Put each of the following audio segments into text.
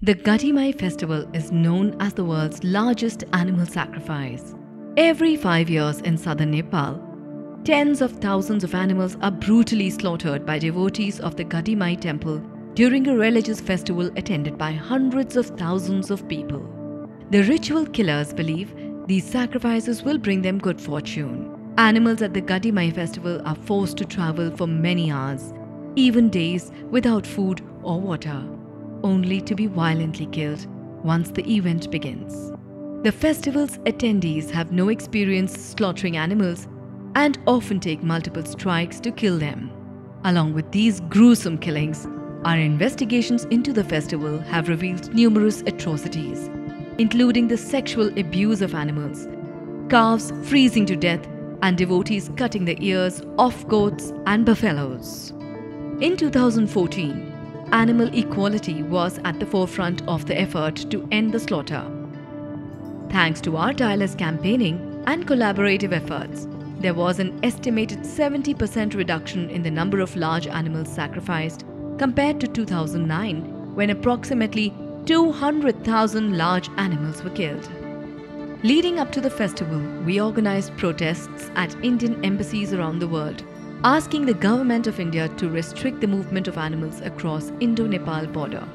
The Gadhimai festival is known as the world's largest animal sacrifice. Every five years in southern Nepal, tens of thousands of animals are brutally slaughtered by devotees of the Gadhimai temple during a religious festival attended by hundreds of thousands of people. The ritual killers believe these sacrifices will bring them good fortune. Animals at the Gadhimai festival are forced to travel for many hours, even days, without food or water only to be violently killed once the event begins. The festival's attendees have no experience slaughtering animals and often take multiple strikes to kill them. Along with these gruesome killings, our investigations into the festival have revealed numerous atrocities, including the sexual abuse of animals, calves freezing to death, and devotees cutting the ears off goats and buffaloes. In 2014, animal equality was at the forefront of the effort to end the slaughter. Thanks to our tireless campaigning and collaborative efforts, there was an estimated 70% reduction in the number of large animals sacrificed compared to 2009 when approximately 200,000 large animals were killed. Leading up to the festival, we organized protests at Indian embassies around the world asking the government of India to restrict the movement of animals across Indo-Nepal border.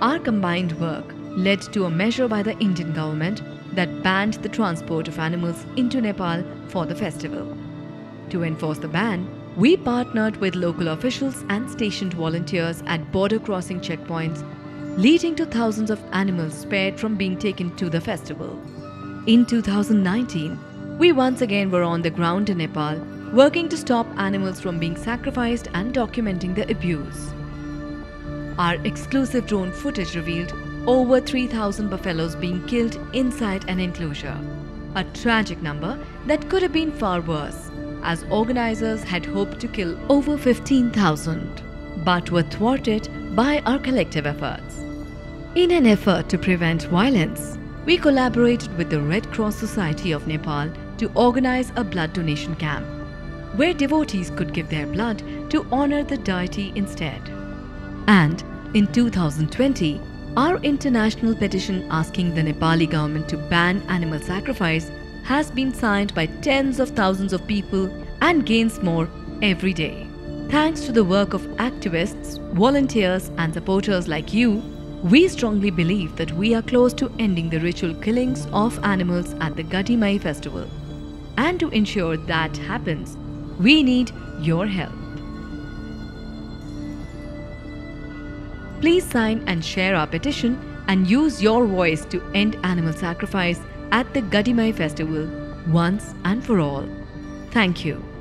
Our combined work led to a measure by the Indian government that banned the transport of animals into Nepal for the festival. To enforce the ban, we partnered with local officials and stationed volunteers at border crossing checkpoints, leading to thousands of animals spared from being taken to the festival. In 2019, we once again were on the ground in Nepal working to stop animals from being sacrificed and documenting the abuse. Our exclusive drone footage revealed over 3,000 buffaloes being killed inside an enclosure, a tragic number that could have been far worse, as organizers had hoped to kill over 15,000, but were thwarted by our collective efforts. In an effort to prevent violence, we collaborated with the Red Cross Society of Nepal to organize a blood donation camp where devotees could give their blood to honor the deity instead. And in 2020, our international petition asking the Nepali government to ban animal sacrifice has been signed by tens of thousands of people and gains more every day. Thanks to the work of activists, volunteers, and supporters like you, we strongly believe that we are close to ending the ritual killings of animals at the Gadhimai festival. And to ensure that happens, we need your help. Please sign and share our petition and use your voice to end animal sacrifice at the Gadhimai festival once and for all. Thank you.